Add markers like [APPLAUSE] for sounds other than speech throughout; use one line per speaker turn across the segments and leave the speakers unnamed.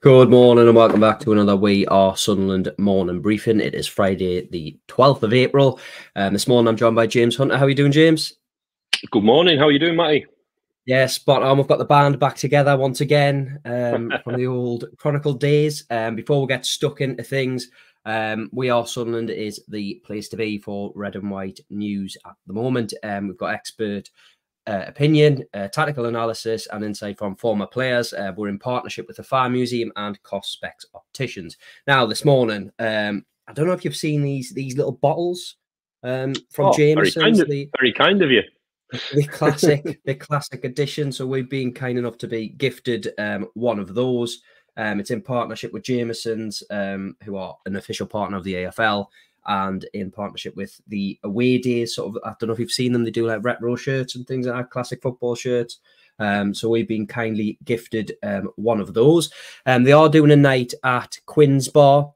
Good morning and welcome back to another We Are Sunderland morning briefing. It is Friday, the 12th of April. Um, this morning I'm joined by James Hunter. How are you doing, James?
Good morning. How are you doing, Matty?
Yeah, spot on. We've got the band back together once again um, [LAUGHS] from the old Chronicle days. Um, before we get stuck into things, um, We Are Sunderland is the place to be for red and white news at the moment. Um, we've got expert uh, opinion, uh, tactical analysis, and insight from former players. Uh, we're in partnership with the Fire Museum and Cost Specs Opticians. Now, this morning, um, I don't know if you've seen these these little bottles um, from oh, James.
Very, kind of, the, very kind of you.
The [LAUGHS] classic, the classic edition. So we've been kind enough to be gifted um, one of those. Um, it's in partnership with Jameson's, um, who are an official partner of the EFL and in partnership with the away days. Sort of, I don't know if you've seen them. They do like retro shirts and things like that, classic football shirts. Um, so we've been kindly gifted um, one of those. Um, they are doing a night at Quinn's Bar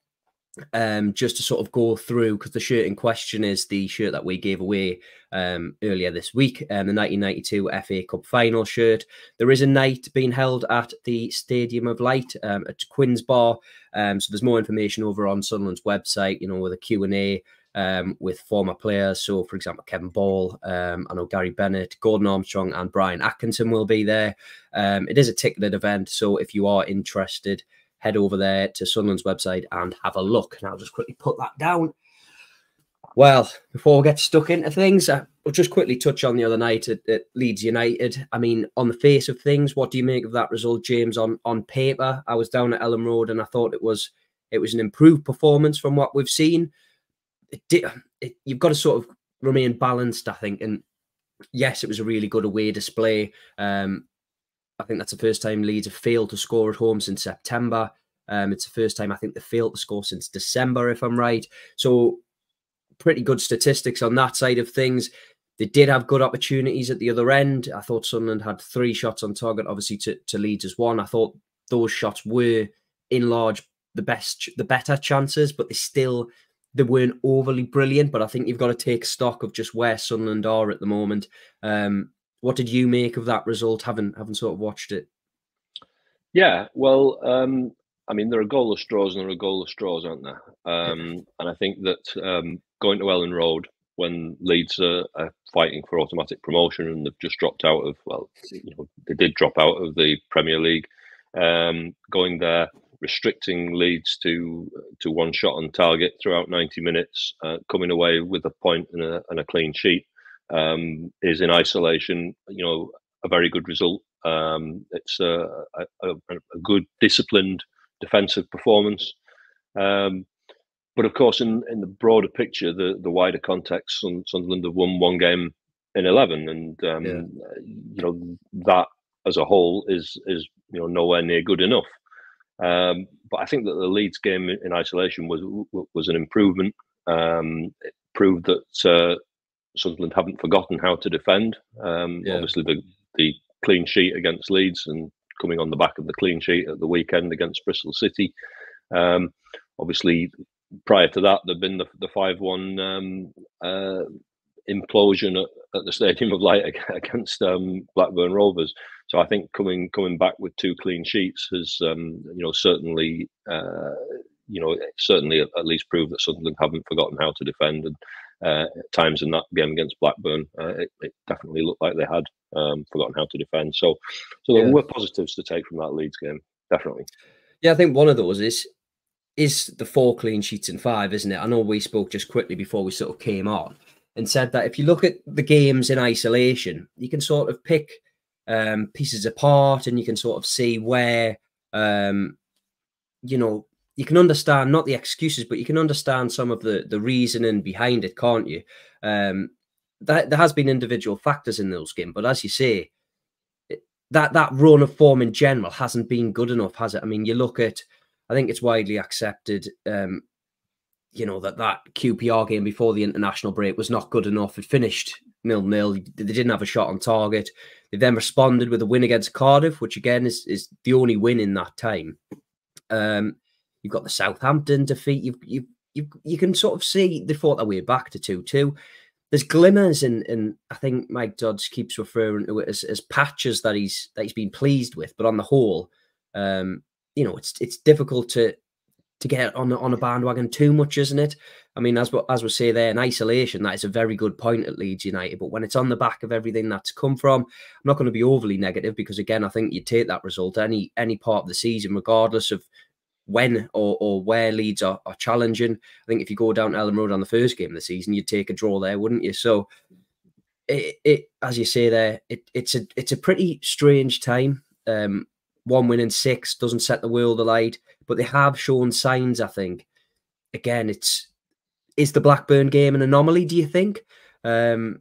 um, just to sort of go through because the shirt in question is the shirt that we gave away um, earlier this week, um, the 1992 FA Cup final shirt. There is a night being held at the Stadium of Light um, at Quinn's Bar. Um, so there's more information over on Sunderland's website, you know, with a Q&A um, with former players. So, for example, Kevin Ball, um, I know Gary Bennett, Gordon Armstrong, and Brian Atkinson will be there. Um, it is a ticketed event, so if you are interested, head over there to Sunderland's website and have a look. And I'll just quickly put that down. Well, before we get stuck into things, I'll just quickly touch on the other night at, at, Leeds United. I mean, on the face of things, what do you make of that result, James? On on paper, I was down at Elland Road and I thought it was it was an improved performance from what we've seen. It did, it, you've got to sort of remain balanced, I think. And yes, it was a really good away display. Um, I think that's the first time Leeds have failed to score at home since September. Um, it's the first time I think they failed to score since December, if I'm right. So pretty good statistics on that side of things. They did have good opportunities at the other end. I thought Sunderland had three shots on target, obviously to, to Leeds as one. I thought those shots were in large the best, the better chances, but they still they weren't overly brilliant. But I think you've got to take stock of just where Sunderland are at the moment. Um, what did you make of that result, having having sort of watched it?
Yeah, well, um, I mean, there are goalless draws and there are goalless draws, aren't there? Um, and I think that um, going to Elland Road when Leeds are, are, fighting for automatic promotion and they've just dropped out of, well, you know, they did drop out of the Premier League. Um, going there, restricting Leeds to to one shot on target throughout 90 minutes, uh, coming away with a point and a, and a clean sheet um, is in isolation, you know, a very good result. Um, it's a, a, a, good disciplined defensive performance. Um, but of course, in, in the broader picture, the, the wider context, Sunderland have won one game in 11. And, um, yeah. you know, that as a whole is, is you know, nowhere near good enough. Um, but I think that the Leeds game in isolation was was an improvement. Um, it proved that uh, Sunderland haven't forgotten how to defend. Um, yeah. Obviously, the the clean sheet against Leeds and coming on the back of the clean sheet at the weekend against Bristol City. Um, obviously, prior to that, there'd been the the five one um, uh, implosion at, at, the Stadium of Light [LAUGHS] against um, Blackburn Rovers. So I think coming coming back with two clean sheets has um, you know certainly uh, you know certainly at least proved that Sunderland haven't forgotten how to defend and uh, times in that game against Blackburn, uh, it, it, definitely looked like they had um, forgotten how to defend. So, so there yeah. were positives to take from that Leeds game, definitely.
Yeah, I think one of those is is the four clean sheets in five, isn't it? I know we spoke just quickly before we sort of came on and said that if you look at the games in isolation, you can sort of pick um, pieces apart and you can sort of see where um, you know you can understand not the excuses, but you can understand some of the the reasoning behind it, can't you? Um, that there has been individual factors in those games, but as you say, that that run of form in general hasn't been good enough, has it? I mean, you look at, I think it's widely accepted, um, you know, that that QPR game before the international break was not good enough. It finished nil nil. They didn't have a shot on target. They then responded with a win against Cardiff, which again is is the only win in that time. Um, You've got the Southampton defeat. You you you you can sort of see they their way back to two two. There's glimmers, and and I think Mike Dodds keeps referring to it as, as patches that he's that he's been pleased with. But on the whole, um, you know, it's it's difficult to to get on on a bandwagon too much, isn't it? I mean, as as we say there, in isolation, that is a very good point at Leeds United. But when it's on the back of everything that's come from, I'm not going to be overly negative because again, I think you take that result any any part of the season, regardless of when or, or where Leeds are, are challenging. I think if you go down Elland Road on the first game of the season, you'd take a draw there, wouldn't you? So it, it as you say there, it, it's a it's a pretty strange time. Um, one win in six doesn't set the world alight, but they have shown signs. I think again, it's is the Blackburn game an anomaly? Do you think, um,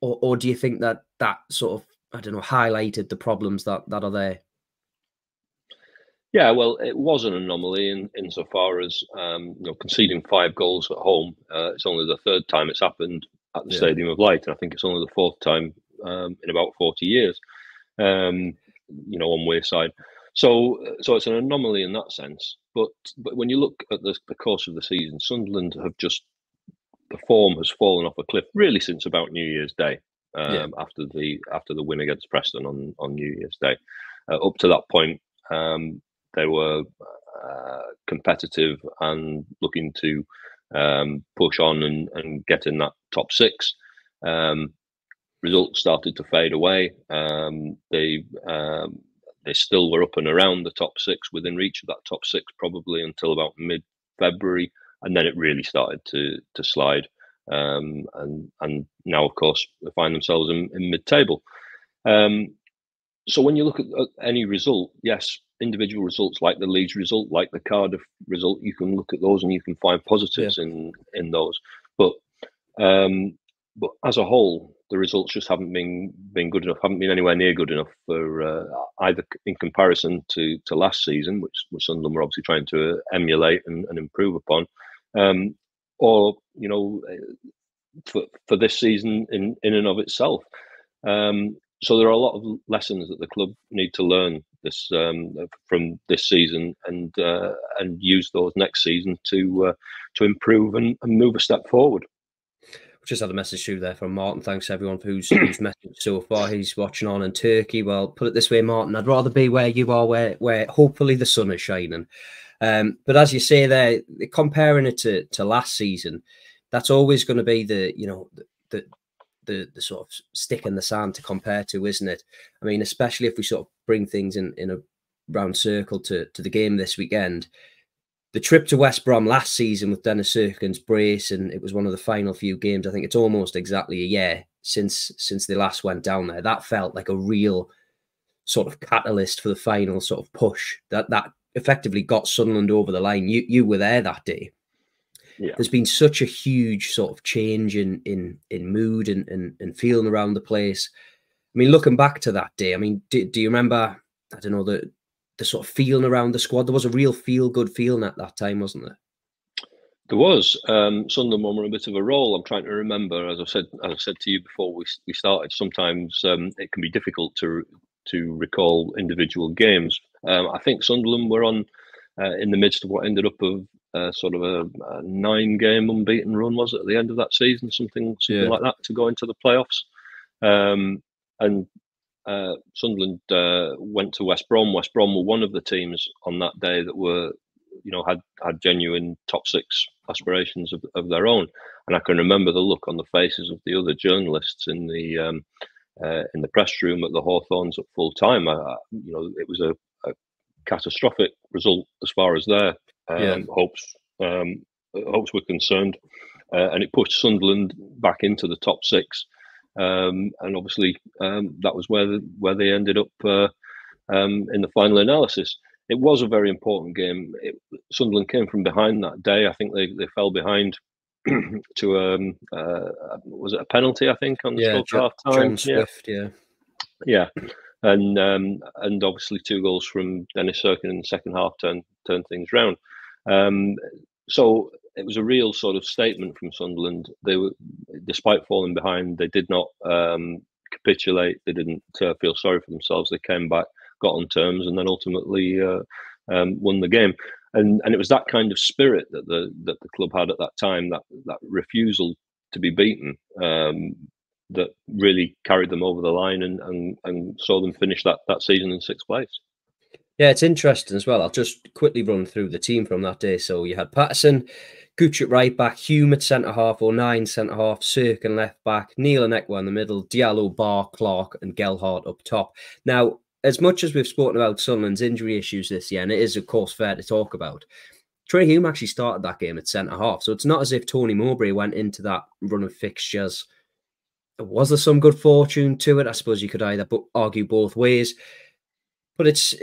or or do you think that that sort of I don't know highlighted the problems that that are there?
Yeah, well, it was an anomaly in insofar as um, you know conceding five goals at home. Uh, it's only the third time it's happened at the yeah. Stadium of Light, and I think it's only the fourth time um, in about forty years. Um, you know, on Wearside. So, so it's an anomaly in that sense. But but when you look at the, the course of the season, Sunderland have just the form has fallen off a cliff really since about New Year's Day. Um, yeah. After the after the win against Preston on on New Year's Day, uh, up to that point, um, they were uh, competitive and looking to um, push on and, and get in that top six. Um, results started to fade away. Um, they um, they still were up and around the top six, within reach of that top six, probably until about mid February, and then it really started to to slide. Um, and and now, of course, they find themselves in, in mid table. Um, so when you look at, at, any result, yes, individual results like the Leeds result, like the Cardiff result, you can look at those and you can find positives yeah. in in those. But um, but as a whole, the results just haven't been been good enough. Haven't been anywhere near good enough for uh, either in comparison to to last season, which which Sunderland were obviously trying to emulate and, and improve upon, um, or you know, for for this season in in and of itself. Um, so there are a lot of lessons that the club need to learn this um, from this season and uh, and use those next season to uh, to improve and, and move a step forward
just had a message through there from Martin. Thanks everyone who's who's [CLEARS THROAT] messaged so far. He's watching on in Turkey. Well, put it this way, Martin, I'd rather be where you are, where where hopefully the sun is shining. Um, but as you say there, comparing it to to last season, that's always going to be the you know the, the the sort of stick in the sand to compare to, isn't it? I mean, especially if we sort of bring things in in a round circle to to the game this weekend the trip to West Brom last season with Dennis Cirkin's brace, and it was one of the final few games. I think it's almost exactly a year since since they last went down there. That felt like a real sort of catalyst for the final sort of push that that effectively got Sunderland over the line. You you were there that day. Yeah. There's been such a huge sort of change in in in mood and and, and feeling around the place. I mean, looking back to that day, I mean, do, do you remember? I don't know the the sort of feeling around the squad. There was a real feel good feeling at that time, wasn't there?
There was. Um, Sunderland were a bit of a role. I'm trying to remember, as I said, as I said to you before we we started. Sometimes um, it can be difficult to to recall individual games. Um, I think Sunderland were on uh, in the midst of what ended up of uh, sort of a, a, nine game unbeaten run was it at the end of that season, something something yeah. like that to go into the playoffs. Um, and uh, Sunderland uh, went to West Brom. West Brom were one of the teams on that day that were, you know, had had genuine top six aspirations of, of their own. And I can remember the look on the faces of the other journalists in the um, uh, in the press room at the Hawthorns at full time. You know, it was a, a, catastrophic result as far as their yeah. hopes um, hopes were concerned, uh, and it pushed Sunderland back into the top six um, and obviously um, that was where the, where they ended up uh, um, in the final analysis. It was a very important game. It, Sunderland came from behind that day. I think they, they fell behind [CLEARS THROAT] to um uh, was it a penalty? I think on the
yeah,
half
time. Swift, yeah,
yeah, and um, and obviously two goals from Dennis Cirkin in the second half turned turned things round. Um, so it was a real sort of statement from Sunderland. They were, despite falling behind, they did not um, capitulate. They didn't uh, feel sorry for themselves. They came back, got on terms, and then ultimately uh, um, won the game. And and it was that kind of spirit that the that the club had at that time, that that refusal to be beaten, um, that really carried them over the line and, and and saw them finish that that season in sixth place.
Yeah, it's interesting as well. I'll just quickly run through the team from that day. So you had Patterson, Gooch at right back, Hume at centre half, or nine centre half, Cirkin left back, Neil and Ekwah in the middle, Diallo, Ba, Clarke, and Gelhardt up top. Now, as much as we've spoken about Sunderland's injury issues this year, and it is, of course, fair to talk about, Trai Hume actually started that game at centre half. So it's not as if Tony Mowbray went into that run of fixtures. Was there some good fortune to it? I suppose you could either argue both ways. But it's,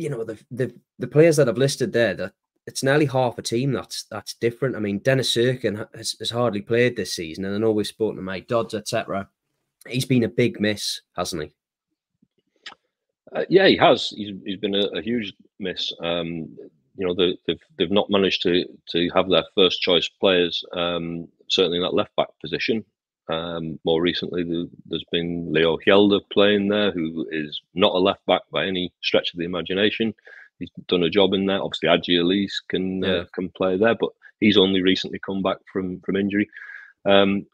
you know, the, the, the players that I've listed there, that it's nearly half a team that's that's different. I mean, Dennis Cirkin has, has hardly played this season, and I know we've spoken to Mike Dodds, etc. He's been a big miss, hasn't he?
Uh, yeah, he has. He's, he's been a, a huge miss. Um, you know, they, they've they've not managed to to have their first choice players. Um, certainly in that left back position. Um, more recently, there's been Leo Hjelde playing there, who is not a left back by any stretch of the imagination. He's done a job in there. Obviously, Aji Alese can uh, yeah. uh, can play there, but he's only recently come back from from injury. Um,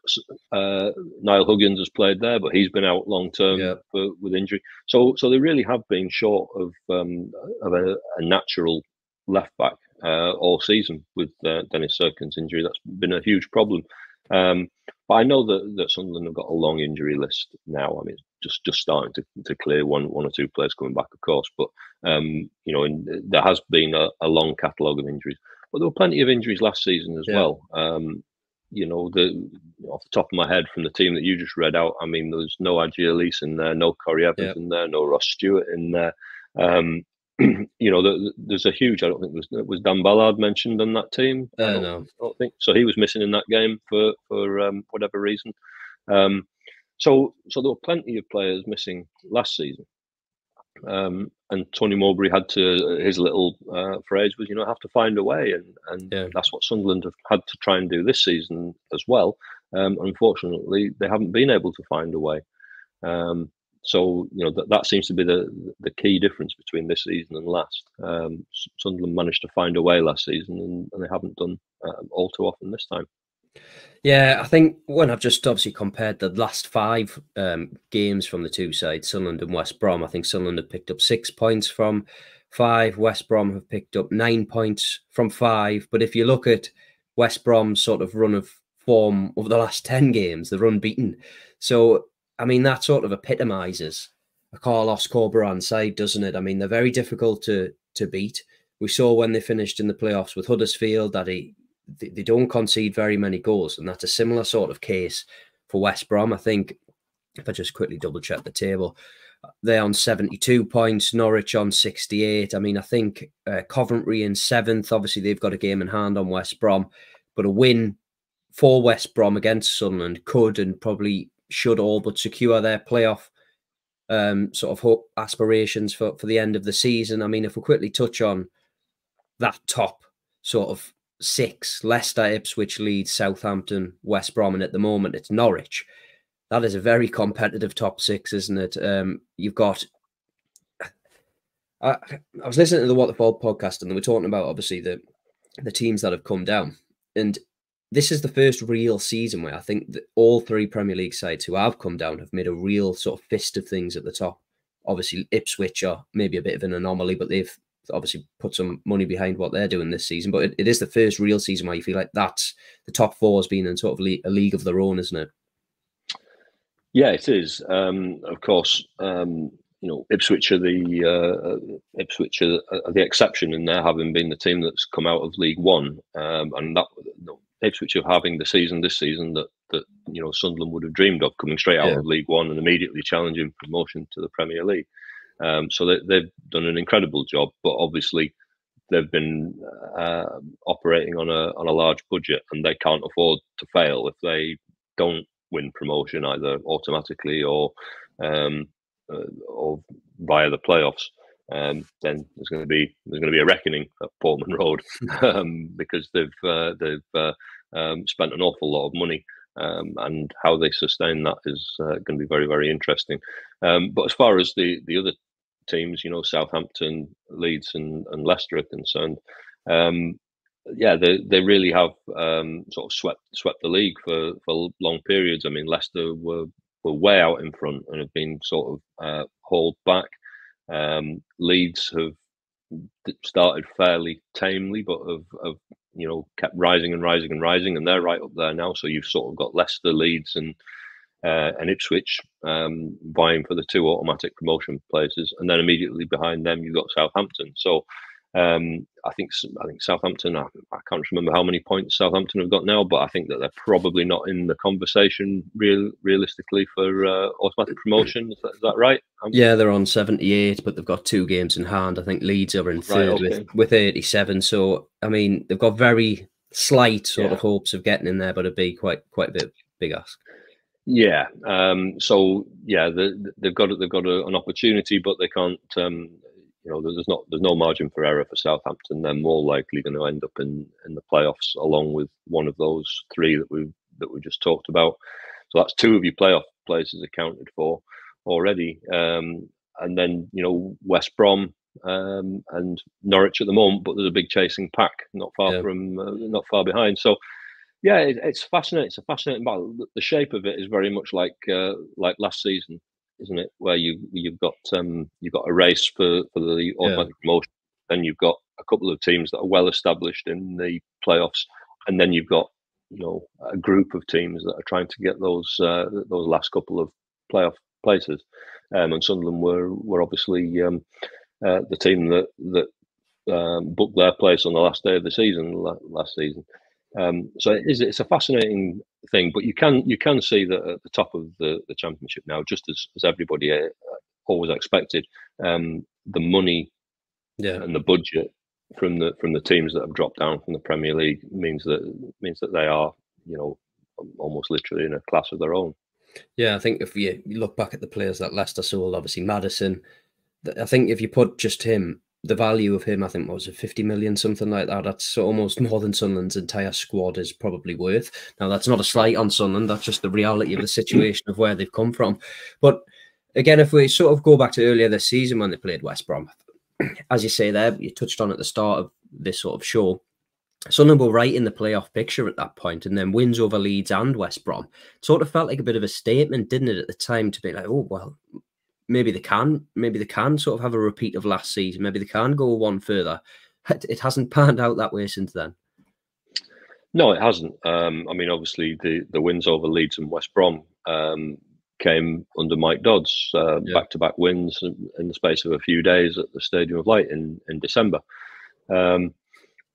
uh, Niall Huggins has played there, but he's been out long term yeah. with injury. So, so they really have been short of um, of a, a, natural left back uh, all season with uh, Dennis Cirkin's injury. That's been a huge problem. Um, but I know that, that Sunderland have got a long injury list now. I mean, just just starting to, to clear one one or two players coming back, of course. But um, you know, in, there has been a, a long catalogue of injuries. But there were plenty of injuries last season as yeah. well. Um, you know, the off the top of my head from the team that you just read out, I mean, there's no Aji Alese in there, no Corry Evans yeah. in there, no Ross Stewart in there. Um, [CLEARS THROAT] you know, the, there's a huge. I don't think was was Dan Ballard mentioned on that team.
Uh,
I don't,
no,
I don't think so. He was missing in that game for for um, whatever reason. Um, so so there were plenty of players missing last season. Um, and Tony Mowbray had to his little uh, phrase was, you know, have to find a way, and and yeah. that's what Sunderland have had to try and do this season as well. Um, unfortunately, they haven't been able to find a way. Um, so you know that, that seems to be the the key difference between this season and last. Um, Sunderland managed to find a way last season, and, and they haven't done uh, all too often this time.
Yeah, I think when I've just obviously compared the last five um, games from the two sides, Sunderland and West Brom, I think Sunderland have picked up six points from five. West Brom have picked up nine points from five. But if you look at West Brom's sort of run of form over the last 10 games, they're unbeaten. So I mean, that sort of epitomizes a Carlos Corberán side, doesn't it? I mean, they're very difficult to to beat. We saw when they finished in the playoffs with Huddersfield that he, they, they don't concede very many goals, and that's a similar sort of case for West Brom. I think if I just quickly double check the table, they're on 72 points, Norwich on 68. I mean, I think uh, Coventry in seventh. Obviously, they've got a game in hand on West Brom, but a win for West Brom against Sunderland could and probably should all but secure their playoff um, sort of hope aspirations for, for the end of the season. I mean, if we quickly touch on that top sort of six, Leicester, Ipswich, Leeds, Southampton, West Brom, and at the moment it's Norwich. That is a very competitive top six, isn't it? Um, you've got. I, I was listening to the What the Fall podcast, and they were talking about obviously the the teams that have come down, and this is the first real season where I think that all three Premier League sides who have come down have made a real sort of fist of things at the top. Obviously, Ipswich are maybe a bit of an anomaly, but they've obviously put some money behind what they're doing this season. But it, it is the first real season where you feel like that's the top four has been in sort of a league of their own, isn't it?
Yeah, it is. Um, of course, um, you know Ipswich are the uh, Ipswich are, the exception in there, having been the team that's come out of League One, um, and that Ipswich of having the season this season that that you know Sunderland would have dreamed of, coming straight out yeah. of League One and immediately challenging promotion to the Premier League. Um, so they, they've done an incredible job, but obviously they've been uh, operating on a on a large budget, and they can't afford to fail if they don't win promotion either automatically or um, uh, or via the playoffs um, then there's going to be there's going to be a reckoning at Portman Road [LAUGHS] um, because they've uh, they've uh, um, spent an awful lot of money. Um, and how they sustain that is uh, going to be very, very interesting. Um, but as far as the, the other teams, you know, Southampton, Leeds, and, and Leicester are concerned, um, yeah, they they really have sort of swept swept the league for, for long periods. I mean, Leicester were were way out in front and have been sort of uh, hauled back. Um, Leeds have started fairly tamely, but have, have you know kept rising and rising and rising, and they're right up there now. So you've sort of got Leicester, Leeds, and uh, and Ipswich um, vying for the two automatic promotion places, and then immediately behind them you've got Southampton. So um, I think I think Southampton. I, I, can't remember how many points Southampton have got now, but I think that they're probably not in the conversation real realistically for uh, automatic promotion. Is that, is that right?
Um, yeah, they're on seventy-eight, but they've got two games in hand. I think Leeds are in third right, okay. with with eighty-seven. So I mean, they've got very slight sort yeah. of hopes of getting in there, but it'd be quite quite a bit big ask.
Yeah. Um, so yeah, the, they've got they've got a, an opportunity, but they can't. Um, you know, there's not there's no margin for error for Southampton. They're more likely going to end up in in the playoffs along with one of those three that we that we just talked about. So that's two of your playoff places accounted for already. Um, and then you know West Brom um, and Norwich at the moment, but there's a big chasing pack not far yeah. from uh, not far behind. So yeah, it, it's fascinating. It's a fascinating battle. The shape of it is very much like uh, like last season, isn't it? Where you you've got um, you've got a race for for the automatic yeah. promotion, then you've got a couple of teams that are well established in the playoffs, and then you've got you know a group of teams that are trying to get those uh, those last couple of playoff places. Um, and Sunderland were were obviously um, uh, the team that that um, booked their place on the last day of the season last season. Um, so it is, it's a fascinating thing, but you can you can see that at the top of the, the championship now, just as, as everybody uh, always expected, um, the money yeah. and the budget from the from the teams that have dropped down from the Premier League means that means that they are you know almost literally in a class of their own.
Yeah, I think if you look back at the players that Leicester sold, obviously Maddison, I think if you put just him the value of him, I think, was it 50 million, something like that. That's almost more than Sunderland's entire squad is probably worth. Now, that's not a slight on Sunderland. That's just the reality of the situation of where they've come from. But again, if we sort of go back to earlier this season when they played West Brom, [CLEARS THROAT] as you say there, you touched on at the start of this sort of show. Sunderland were right in the playoff picture at that point, and then wins over Leeds and West Brom sort of felt like a bit of a statement, didn't it, at the time, to be like, oh well, maybe they can, maybe they can sort of have a repeat of last season. Maybe they can go one further. It hasn't [LAUGHS] panned out that way since then.
No, it hasn't. Um, I mean, obviously the the wins over Leeds and West Brom um, came under Mike Dodds, uh, back-to-back wins in the space of a few days at the Stadium of Light in in December. Um,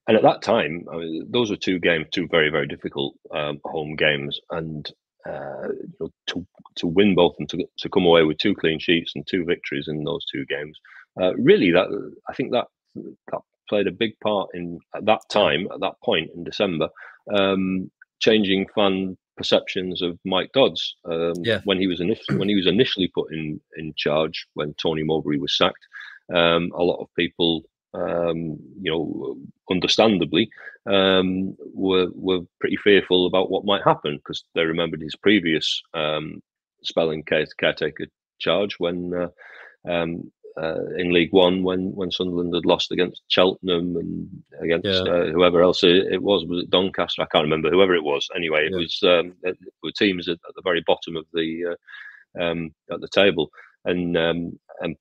and at that time, I mean, those were two games, two very very difficult um, home games, and uh, you know, to to win both and to to come away with two clean sheets and two victories in those two games. Uh, really, that I think that that played a big part in at that time, at that point in December, um, changing fan perceptions of Mike Dodds. Um, yeah. When he was initially [CLEARS THROAT] when he was initially put in in charge, when Tony Mowbray was sacked, um, a lot of people um, you know, understandably, um, were were pretty fearful about what might happen because they remembered his previous um, spelling case caretaker charge when uh, um, uh, in League One when when Sunderland had lost against Cheltenham and against yeah. uh, whoever else it, was. Was it Doncaster? I can't remember. Whoever it was. Anyway it yeah. was um, it were teams at, at, the very bottom of the uh, um, at the table. And um, and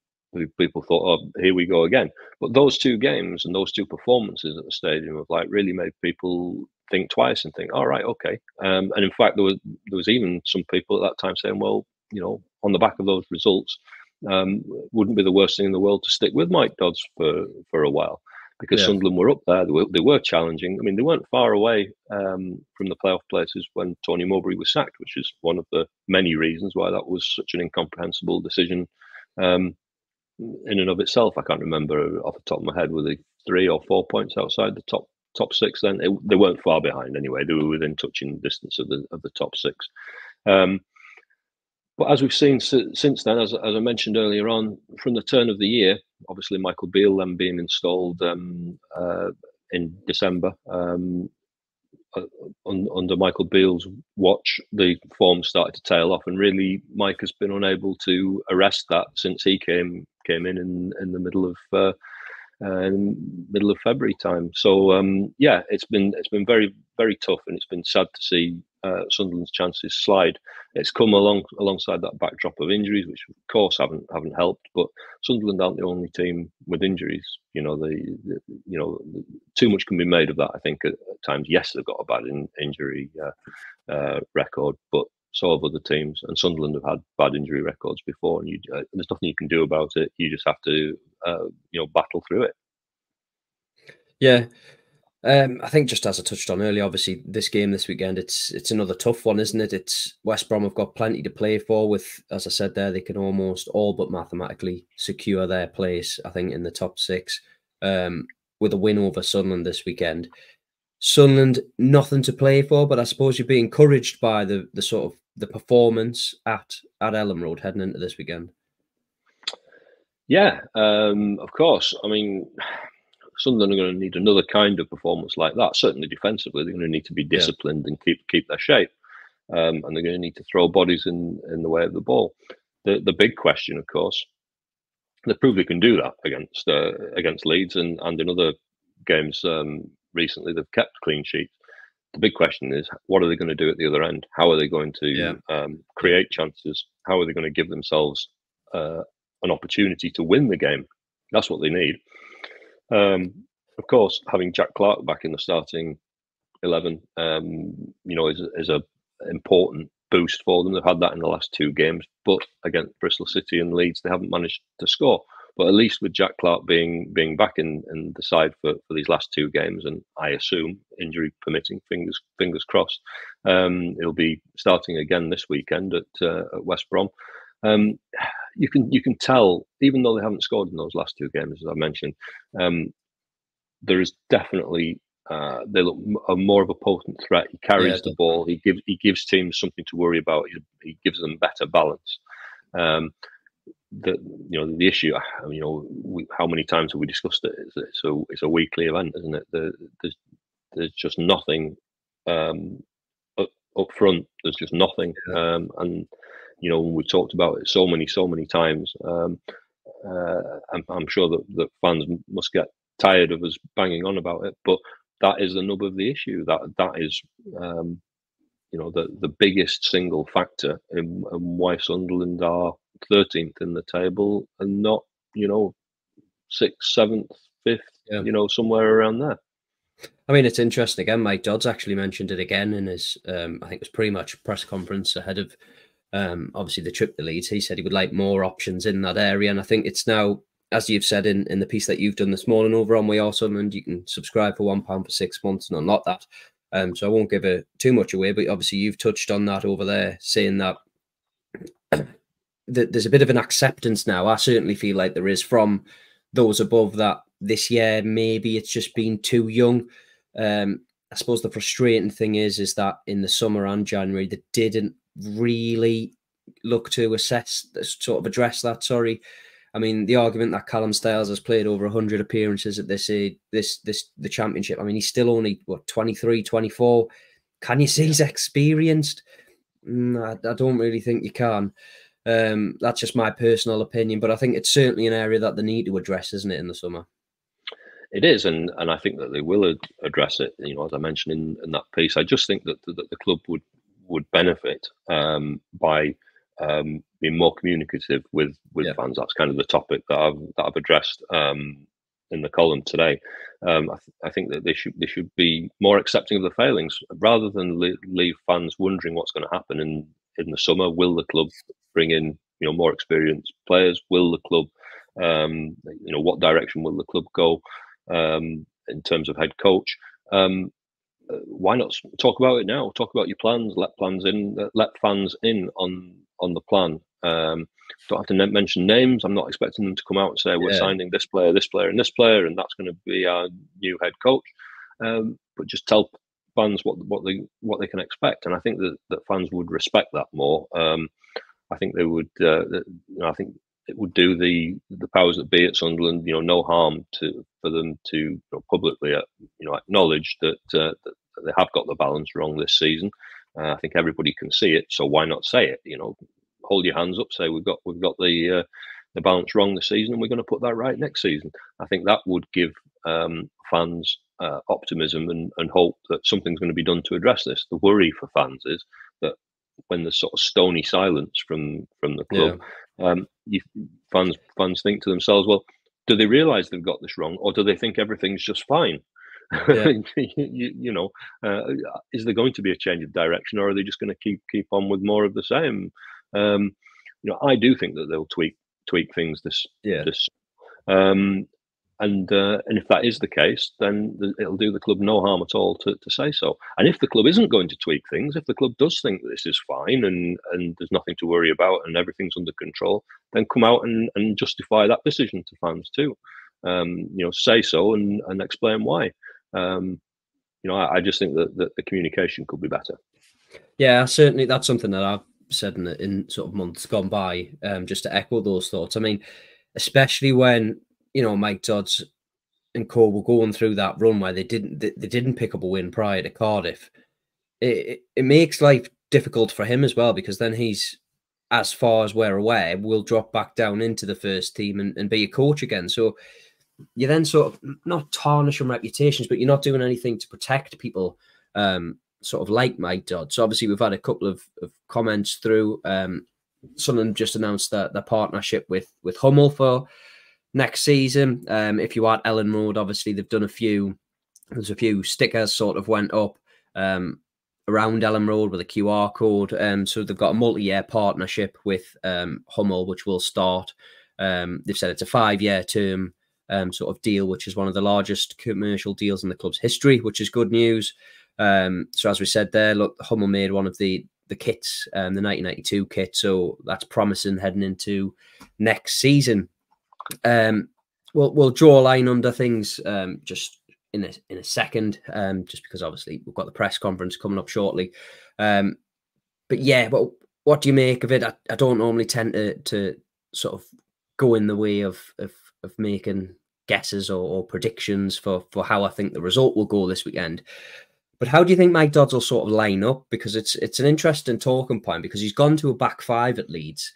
people thought, oh, here we go again. But those two games and those two performances at the Stadium of Light really made people think twice and think, all right, okay. Um, and in fact, there was there was even some people at that time saying, well, you know, on the back of those results, um, wouldn't be the worst thing in the world to stick with Mike Dodds for for a while because yeah. Sunderland were up there. They were, they were challenging. I mean, they weren't far away um, from the playoff places when Tony Mowbray was sacked, which is one of the many reasons why that was such an incomprehensible decision um, in and of itself. I can't remember off the top of my head were they three or four points outside the top top six. Then it, they weren't far behind anyway. They were within touching distance of the of the top six. Um, but as we've seen since then, as, as I mentioned earlier on, from the turn of the year, obviously Michael Beale then being installed um, uh, in December, um, uh, under Michael Beale's watch, the form started to tail off, and really Mike has been unable to arrest that since he came came in in, in the middle of uh, uh, middle of February time. So um, yeah, it's been it's been very very tough, and it's been sad to see uh, Sunderland's chances slide. It's come along alongside that backdrop of injuries, which of course haven't haven't helped. But Sunderland aren't the only team with injuries. You know, the, the you know too much can be made of that. I think at, at times, yes, they've got a bad in, injury uh, uh, record, but so have other teams. And Sunderland have had bad injury records before, and you, uh, there's nothing you can do about it. You just have to uh, you know battle through it.
Yeah, um, I think just as I touched on earlier, obviously this game this weekend, it's it's another tough one, isn't it? It's West Brom have got plenty to play for. With as I said there, they can almost all but mathematically secure their place. I think in the top six um, with a win over Sunderland this weekend. Sunderland nothing to play for, but I suppose you'd be encouraged by the the sort of the performance at at Elland Road heading into this weekend.
Yeah, um, of course. I mean, Sunderland are going to need another kind of performance like that. Certainly defensively, they're going to need to be disciplined yeah. and keep keep their shape, um, and they're going to need to throw bodies in in the way of the ball. The the big question, of course, they proved they can do that against uh, against Leeds and and in other games um, recently. They've kept clean sheets. The big question is, what are they going to do at the other end? How are they going to yeah. um, create chances? How are they going to give themselves uh, an opportunity to win the game? That's what they need. Um, of course, having Jack Clarke back in the starting eleven, um, you know, is is a important boost for them. They've had that in the last two games, but against Bristol City and Leeds, they haven't managed to score. But at least with Jack Clarke being being back in, in the side for, for these last two games, and I assume injury permitting, fingers fingers crossed, um, he'll be starting again this weekend at, uh, at West Brom. Um, you can you can tell, even though they haven't scored in those last two games, as I mentioned, um, there is definitely uh, they look a more of a potent threat. He carries yeah, the ball. He gives he gives teams something to worry about. He, he gives them better balance. Um, the you know the issue, you know, we, how many times have we discussed it? It's, it's a it's a weekly event, isn't it? The, there's there's just nothing um, up, up front. There's just nothing, um, and you know, we talked about it so many, so many times. Um, uh, I'm, I'm, sure that, that fans must get tired of us banging on about it, but that is the nub of the issue. That that is, um, you know, the the biggest single factor in, in why Sunderland are 13th in the table and not, you know, sixth, seventh, fifth, yeah. you know, somewhere around there.
I mean, it's interesting. Again, Mike Dodds actually mentioned it again in his, um, I think it was pretty much press conference ahead of um, obviously the trip to Leeds. He said he would like more options in that area, and I think it's now, as you've said in, in the piece that you've done this morning over on We Awesome, and you can subscribe for one pound for six months and unlock that. Um, so I won't give it too much away, but obviously you've touched on that over there, saying that, that there's a bit of an acceptance now. I certainly feel like there is from those above that this year maybe it's just been too young. Um, I suppose the frustrating thing is is that in the summer and January they didn't really look to assess, sort of address that. Sorry. I mean, the argument that Callum Styles has played over 100 appearances at this this this the championship. I mean, he's still only what 23, 24. Can you say he's experienced? Mm, I, I, don't really think you can. Um, that's just my personal opinion, but I think it's certainly an area that they need to address, isn't it, in the summer?
It is, and and I think that they will address it. You know, as I mentioned in, in that piece, I just think that, that the club would would benefit um, by um, being more communicative with with yeah. fans. That's kind of the topic that I've that I've addressed um, in the column today. Um, I, th- I, think that they should they should be more accepting of the failings rather than le- leave fans wondering what's going to happen in in the summer. Will the club bring in you know more experienced players? Will the club um, you know what direction will the club go um, in terms of head coach? Um, why not talk about it now? Talk about your plans. Let plans in. Let fans in on on the plan. Um, don't have to mention names. I'm not expecting them to come out and say we're yeah. signing this player, this player, and this player, and that's going to be our new head coach. Um, but just tell fans what what they what they can expect, and I think that, that fans would respect that more. Um, I think they would. Uh, you know, I think it would do the the powers that be at Sunderland, you know, no harm to for them to you know, publicly, uh, you know, acknowledge that, uh, that they have got the balance wrong this season. Uh, I think everybody can see it, so why not say it? You know, hold your hands up, say we've got we've got the uh, the balance wrong this season, and we're going to put that right next season. I think that would give um, fans uh, optimism and, and hope that something's going to be done to address this. The worry for fans is that when there's sort of stony silence from from the club, yeah. um, you, fans fans think to themselves, well, do they realise they've got this wrong, or do they think everything's just fine? Yeah. [LAUGHS] you, you, know, uh, is there going to be a change of direction, or are they just going to keep keep on with more of the same? Um, you know, I do think that they'll tweak tweak things this yeah. this um, and uh, and if that is the case, then it'll do the club no harm at all to, to say so. And if the club isn't going to tweak things, if the club does think this is fine and and there's nothing to worry about and everything's under control, then come out and, and justify that decision to fans too. Um, you know, say so and and explain why. Um, you know, I, I just think that, that the communication could be better.
Yeah, certainly that's something that I've said in, in sort of months gone by. Um, just to echo those thoughts. I mean, especially when you know, Mike Dodds and Co were going through that run where they didn't they, they didn't pick up a win prior to Cardiff. It, it, it makes life difficult for him as well because then he's as far as we're aware will drop back down into the first team and, and be a coach again. So you then sort of not tarnish on reputations, but you're not doing anything to protect people um, sort of like Mike Dodd. So obviously we've had a couple of, of comments through. Um, Sunderland just announced that their partnership with with Hummel for next season. Um, if you at Elland Road, obviously they've done a few. There's a few stickers sort of went up um, around Elland Road with a QR code. Um, so they've got a multi-year partnership with um, Hummel, which will start. Um, they've said it's a five-year term um, sort of deal, which is one of the largest commercial deals in the club's history, which is good news. Um, so as we said there, look, Hummel made one of the the kits, um, the 1992 kit, so that's promising heading into next season. Um, we'll we'll draw a line under things um, just in a in a second, um, just because obviously we've got the press conference coming up shortly. Um, but yeah, well, what do you make of it? I, I don't normally tend to to sort of go in the way of of, of making guesses or, or, predictions for for how I think the result will go this weekend. But how do you think Mike Dodds will sort of line up? Because it's it's an interesting talking point because he's gone to a back five at Leeds.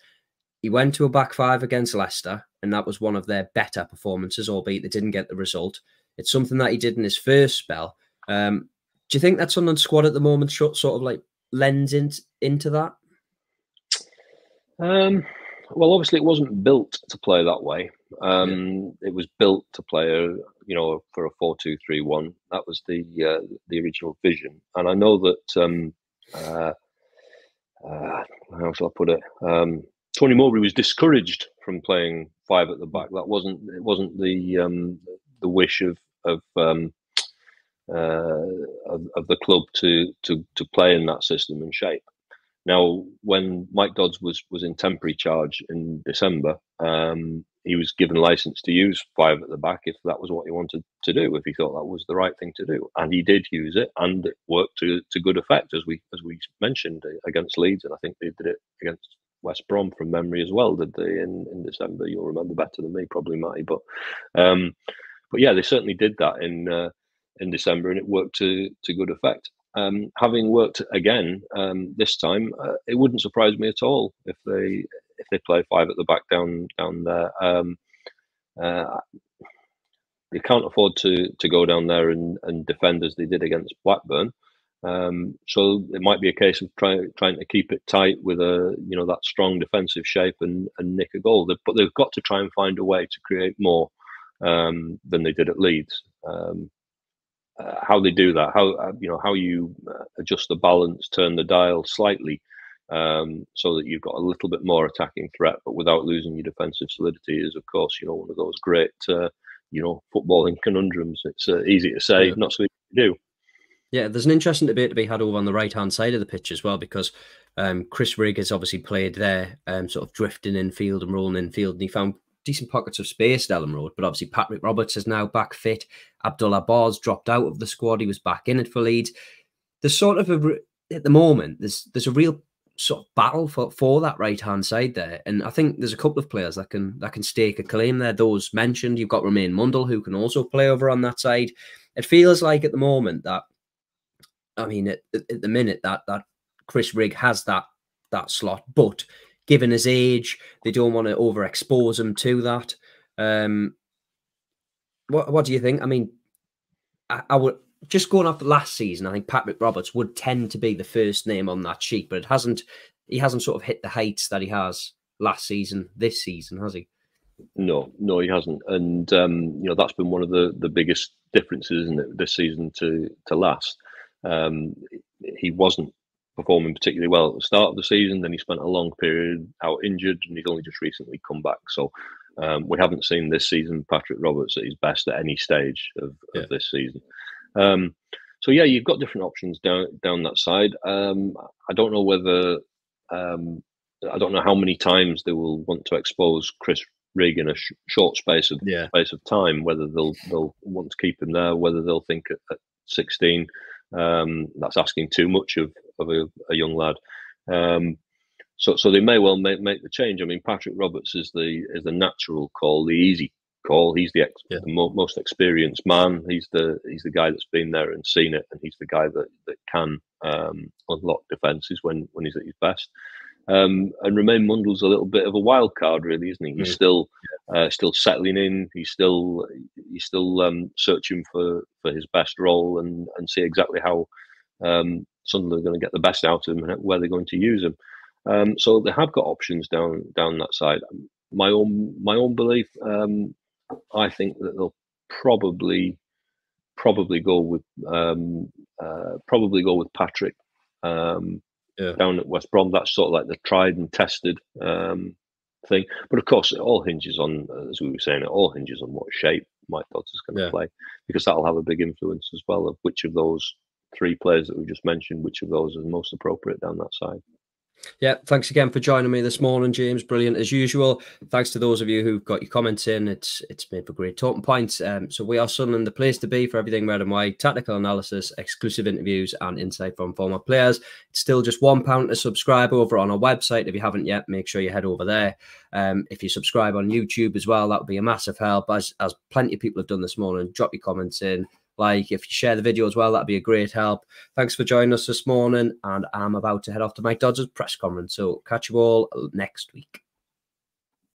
He went to a back five against Leicester, and that was one of their better performances, albeit they didn't get the result. It's something that he did in his first spell. Um, do you think that Sunderland squad at the moment sort of like lends in, into that?
Um, well, obviously, it wasn't built to play that way. Um, yeah. It was built to play a you know for a four two three one. That was the uh, the original vision, and I know that. Um, uh, uh, how shall I put it? Um, Tony Mowbray was discouraged from playing five at the back. That wasn't it wasn't the um, the wish of of, um, uh, of, of the club to to to play in that system and shape. Now, when Mike Dodds was was in temporary charge in December, um, he was given license to use five at the back if that was what he wanted to do, if he thought that was the right thing to do, and he did use it, and it worked to, to good effect as we as we mentioned against Leeds, and I think they did it against West Brom from memory as well, did they? In in December, you'll remember better than me, probably, Matty. But um, but yeah, they certainly did that in uh, in December, and it worked to to good effect. Um, having worked again um, this time, uh, it wouldn't surprise me at all if they if they play five at the back down down there. Um, uh, they can't afford to to go down there and, and defend as they did against Blackburn. Um, so it might be a case of trying trying to keep it tight with a you know that strong defensive shape and, and nick a goal. But they've got to try and find a way to create more um, than they did at Leeds. Um, uh, how they do that, how uh, you know how you uh, adjust the balance, turn the dial slightly, um, so that you've got a little bit more attacking threat, but without losing your defensive solidity, is of course you know one of those great uh, you know footballing conundrums. It's uh, easy to say, yeah. not so easy to do.
Yeah, there's an interesting debate to be had over on the right hand side of the pitch as well, because um, Chris Rigg has obviously played there, um, sort of drifting in field and rolling in field, and he found decent pockets of space at Elland Road. But obviously, Patrick Roberts is now back fit. Abdoullah Ba's dropped out of the squad. He was back in it for Leeds. There's sort of a at the moment there's there's a real sort of battle for, for that right hand side there. And I think there's a couple of players that can that can stake a claim there. Those mentioned, you've got Romaine Mundle who can also play over on that side. It feels like at the moment that I mean, at, at the minute that that Chris Rigg has that that slot, but given his age, they don't want to overexpose him to that. Um, what what do you think? I mean, I, I would just going off the last season. I think Patrick Roberts would tend to be the first name on that sheet, but it hasn't. He hasn't sort of hit the heights that he has last season. This season, has he?
No, no, he hasn't, and um, you know that's been one of the the biggest differences, isn't it, this season to to last. Um, he wasn't performing particularly well at the start of the season. Then he spent a long period out injured, and he's only just recently come back. So um, we haven't seen this season Patrick Roberts at his best at any stage of, yeah. of this season. Um, so yeah, you've got different options down down that side. Um, I don't know whether um, I don't know how many times they will want to expose Chris Rigg in a sh- short space of yeah. space of time. Whether they'll they'll want to keep him there, whether they'll think at, at 16 um, that's asking too much of of a, a young lad. Um, so so they may well make, make the change. I mean, Patrick Roberts is the is the natural call, the easy call. He's the, ex- yeah. the mo- most experienced man. He's the he's the guy that's been there and seen it, and he's the guy that that can um, unlock defenses when when he's at his best. Um, and Romaine Mundle's a little bit of a wild card, really, isn't he? He's still uh, still settling in. He's still he's still um, searching for, for his best role and and see exactly how um, Sunderland are going to get the best out of him and where they're going to use him. Um, so they have got options down down that side. My own my own belief, um, I think that they'll probably probably go with um, uh, probably go with Patrick um, yeah. down at West Brom. That's sort of like the tried and tested um, thing. But of course, it all hinges on, as we were saying, it all hinges on what shape Mike Dodds is going to yeah. play, because that'll have a big influence as well of which of those three players that we just mentioned, which of those is most appropriate down that side.
Yeah, thanks again for joining me this morning, James. Brilliant as usual. Thanks to those of you who've got your comments in. It's it's made for great talking points. Um, so we are Sunderland, the place to be for everything red and white, tactical analysis, exclusive interviews, and insight from former players. It's still just one pound to subscribe over on our website. If you haven't yet, make sure you head over there. Um, if you subscribe on YouTube as well, that would be a massive help. As as plenty of people have done this morning, drop your comments in like if you share the video as well that'd be a great help. Thanks for joining us this morning and i'm about to head off to mike dodds' press conference. So catch you all next week